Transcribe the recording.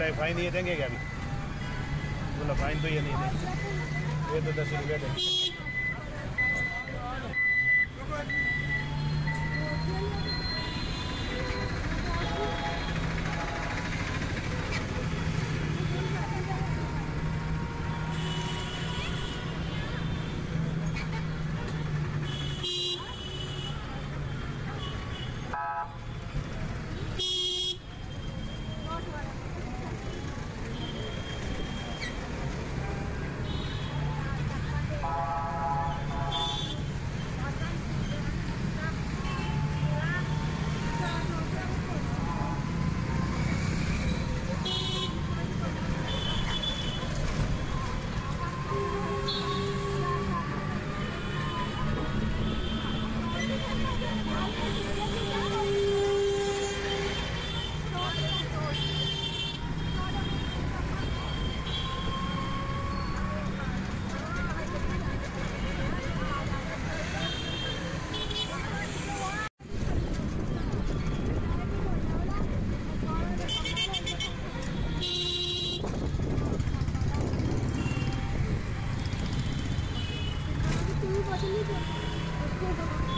बोला फाइन ये देंगे क्या अभी? बोला, फाइन तो ये नहीं देंगे। ये तो दस रुपये देंगे। 我第一句，我做。